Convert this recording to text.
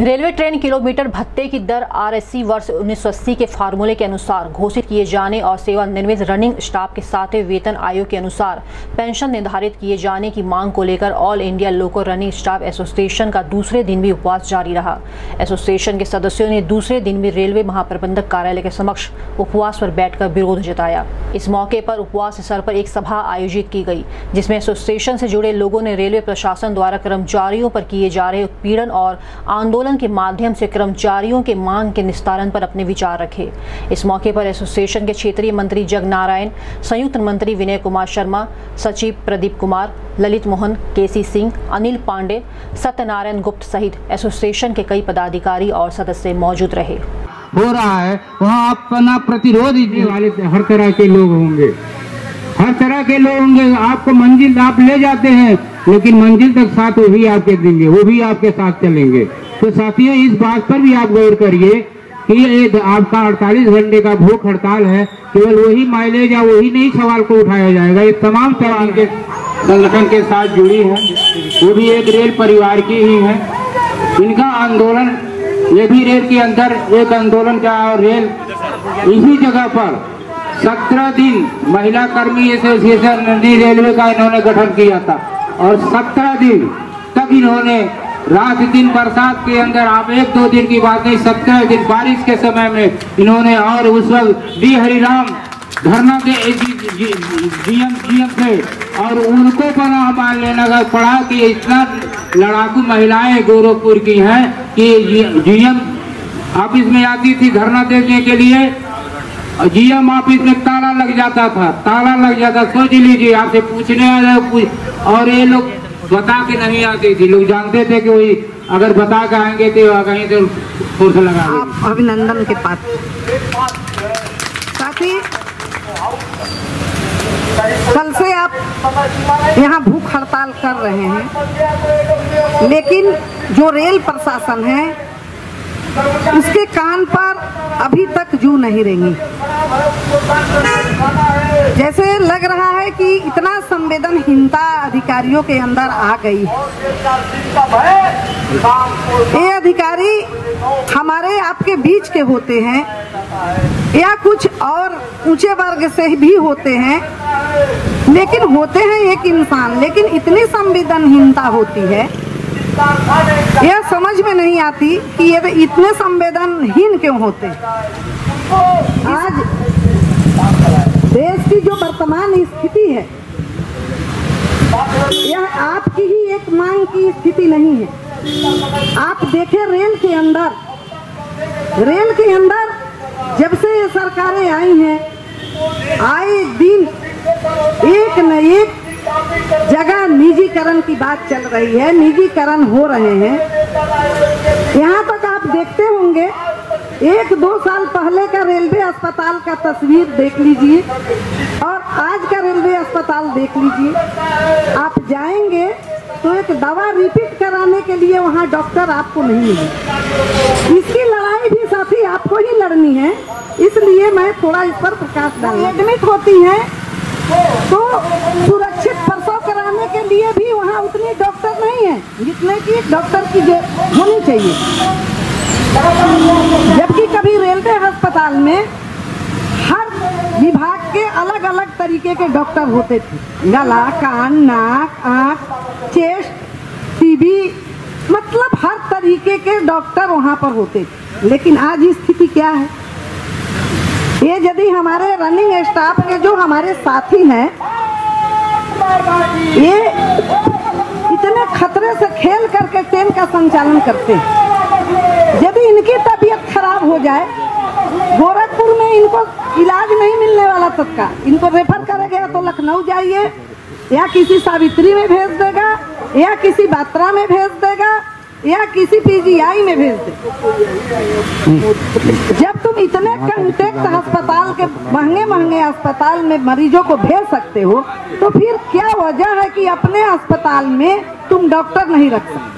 Railway train kilometre भत्ते की दर RSC वर्ष 1980 के फार्मूले के अनुसार घोषित किए जाने और सेवानिवृत्त रनिंग स्टाफ के साथ वेतन आयोग के अनुसार पेंशन निर्धारित किए जाने की मांग को लेकर all India loco running staff association का दूसरे दिन भी उपवास जारी रहा। एसोसिएशन के सदस्यों ने दूसरे दिन भी रेलवे महाप्रबंधक कार्यालय के समक्ष उपवास पर बैठकर विरोध जताया। इस मौके पर उपवास स्तर पर एक सभा आयोजित की गई, जिसमें एसोसिएशन से जुड़े लोगों ने रेलवे प्रशासन द्वारा कर्मचारियों पर किए जा रहे उत्पीड़न और आंदोलन आंदोलन के माध्यम से कर्मचारियों के मांग के निस्तारण पर अपने विचार रखे। इस मौके पर एसोसिएशन के क्षेत्रीय मंत्री जग नारायण संयुक्त मंत्री विनय कुमार शर्मा सचिव प्रदीप कुमार ललित मोहन केसी सिंह अनिल पांडे सत्यनारायण गुप्त सहित एसोसिएशन के कई पदाधिकारी और सदस्य मौजूद रहे। हो रहा है वहाँ अपना प्रतिरोध वाले हर तरह के लोग होंगे। हर तरह के लोग होंगे आपको मंजिल आप ले जाते हैं लेकिन मंजिल तक साथ वो भी आपके देंगे वो भी आपके साथ चलेंगे। तो साथियों, इस बात पर भी आप गौर करिए कि ये आपका 48 घंटे का भूख हड़ताल है। केवल वही माइलेज या वही नहीं सवाल को उठाया जाएगा। ये तमाम सवाल के संगठन के साथ जुड़ी है। वो भी एक रेल परिवार की ही है। इनका आंदोलन, ये भी रेल के अंदर एक आंदोलन का और रेल इसी जगह पर सत्रह दिन महिला कर्मी एसोसिएशन रेलवे का इन्होंने गठन किया था। और सत्रह दिन तक इन्होंने रात दिन बरसात के अंदर आप एक दो दिन की बात नहीं, सत्रह दिन बारिश के समय में इन्होंने और उस वक्त डी हरिराम धरना के जीएम जीएम थे और उनको पनाह मान लेना पड़ा कि इतना लड़ाकू महिलाएँ गोरखपुर की हैं कि जीएम ऑफ़िस में आती थी धरना देने के लिए, जीएम ऑफ़िस में ताला लग जाता था, ताला लग जाता, सोच लीजिए, आपसे पूछने और ये लोग बता के नहीं आती थी। लोग जानते थे कि वही अगर बता के आएँगे तो कहीं तो फोर्स लगा आप अभिनंदन के पास। साथी, कल से आप यहाँ भूख हड़ताल कर रहे हैं। लेकिन जो रेल प्रशासन है, उसके कान पर अभी तक जू नहीं रहेंगी है कि इतना संवेदनहीनता अधिकारियों के अंदर आ गई ये अधिकारी हमारे आपके बीच के होते हैं या कुछ और ऊँचे वर्ग से भी होते हैं। लेकिन होते हैं एक इंसान, लेकिन इतनी संवेदनहीनता होती है। यह समझ में नहीं आती कि ये इतने संवेदनहीन क्यों होते आज देश की जो वर्तमान स्थिति है, यह आपकी ही एक मांग की स्थिति नहीं है। आप देखें रेल के अंदर, रेल के अंदर जब से ये सरकारें आई हैं, आए दिन एक न एक जगह निजीकरण की बात चल रही है, निजीकरण हो रहे हैं यहाँ तक आप देखते होंगे एक दो साल पहले का रेलवे अस्पताल का तस्वीर देख लीजिए और आज का रेलवे अस्पताल देख लीजिए। आप जाएँगे तो एक दवा रिपीट कराने के लिए वहाँ डॉक्टर आपको नहीं मिले इसकी लड़ाई भी साथी आपको ही लड़नी है इसलिए मैं थोड़ा इस पर प्रकाश डाल एडमिट होती हैं। तो सुरक्षित प्रसव कराने के लिए भी वहाँ उतने डॉक्टर नहीं है जितने की डॉक्टर की होनी चाहिए। जबकि कभी रेलवे अस्पताल में हर विभाग के अलग अलग तरीके के डॉक्टर होते थे। गला, कान, नाक, आँख, चेस्ट, टीबी मतलब हर तरीके के डॉक्टर वहाँ पर होते थे। लेकिन आज स्थिति क्या है? ये यदि हमारे रनिंग स्टाफ के जो हमारे साथी हैं, ये इतने खतरे से खेल करके ट्रेन का संचालन करते हैं। यदि इनकी तबीयत खराब हो जाए, गोरखपुर में इनको इलाज नहीं मिलने वाला तत्का इनको रेफर करेगा तो लखनऊ जाइए, या किसी सावित्री में भेज देगा, या किसी बात्रा में भेज देगा, या किसी पीजीआई में भेज दे जब तुम इतने कंटेक्ट अस्पताल के महँगे महँगे अस्पताल में मरीजों को भेज सकते हो तो फिर क्या वजह है कि अपने अस्पताल में तुम डॉक्टर नहीं रख सकते?